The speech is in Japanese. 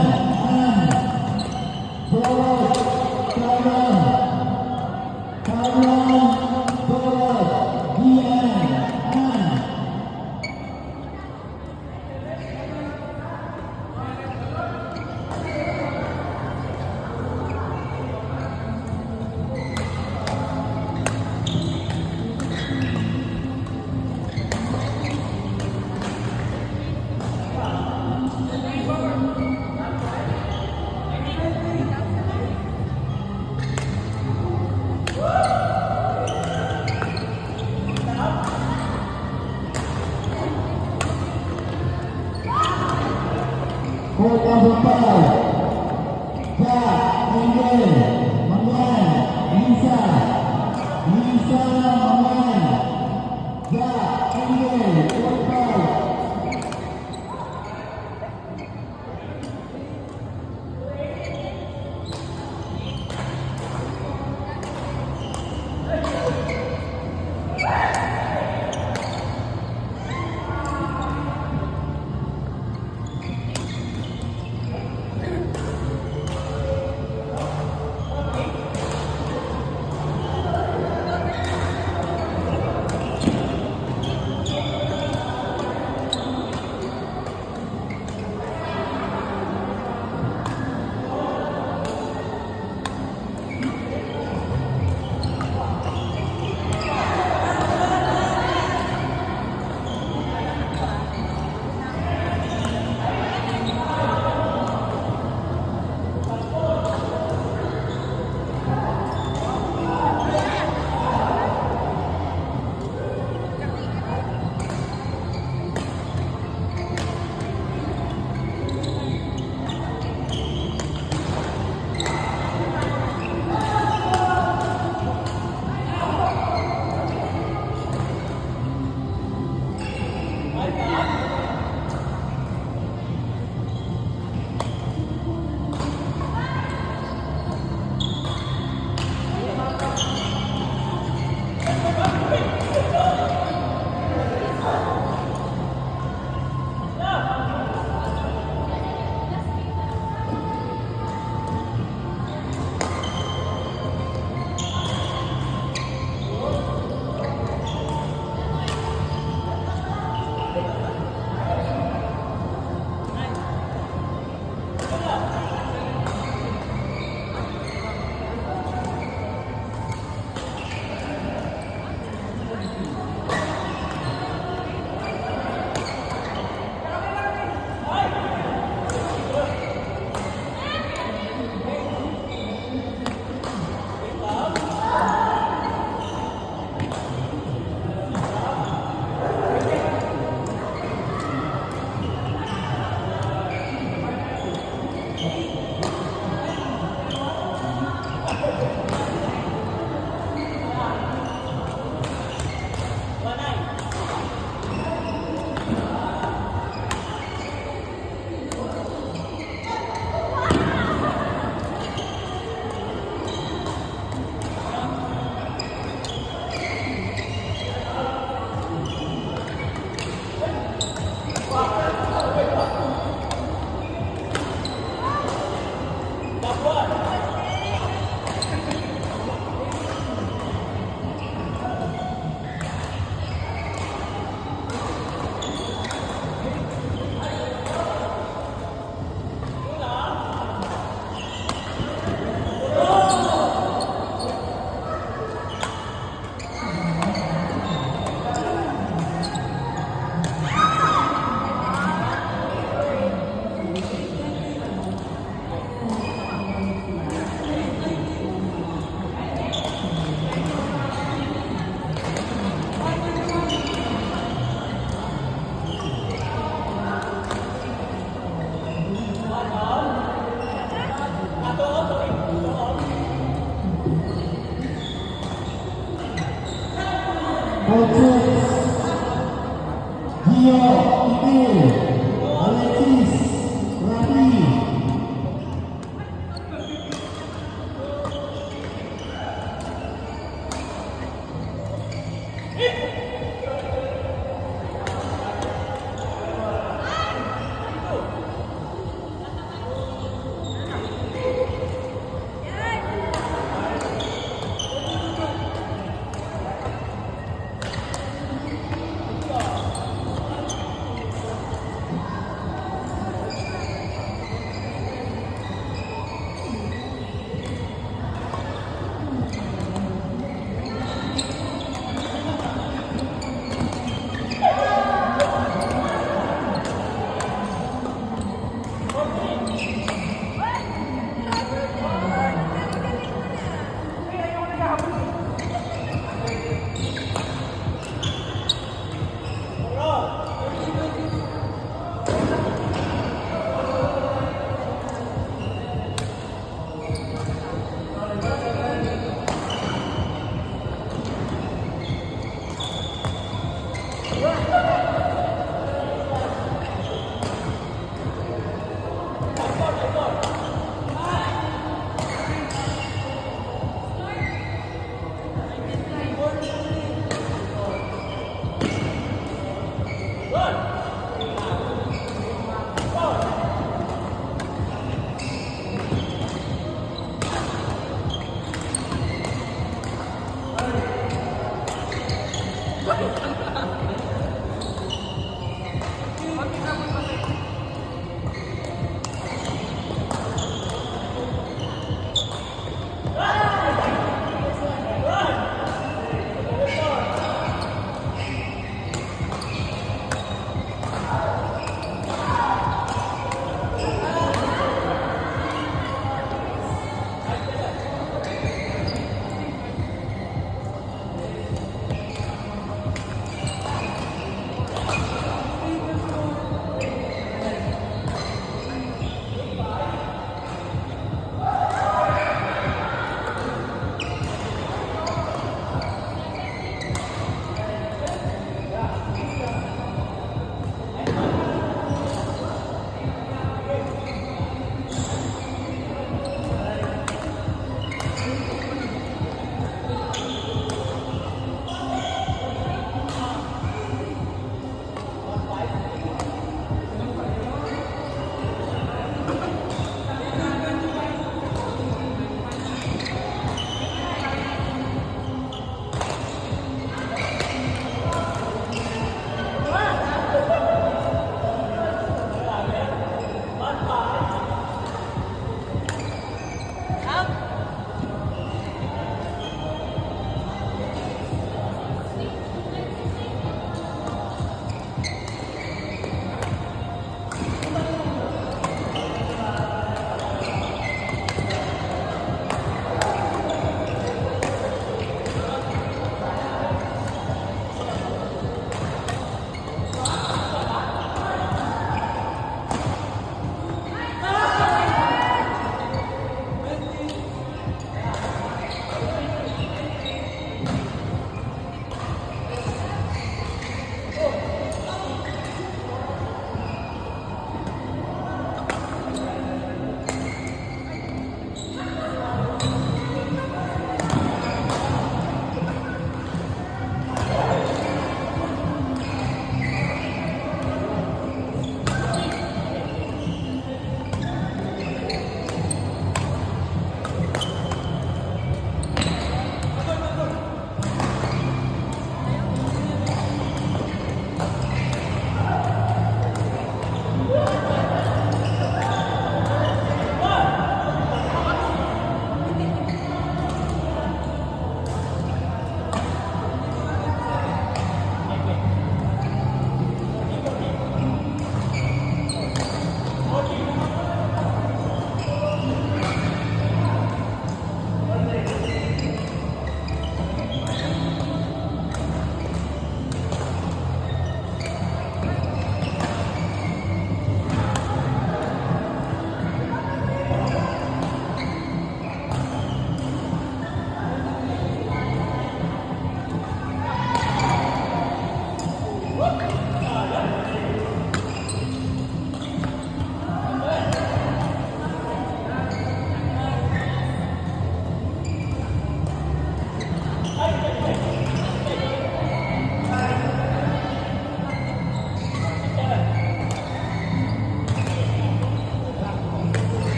Amen. 気になる。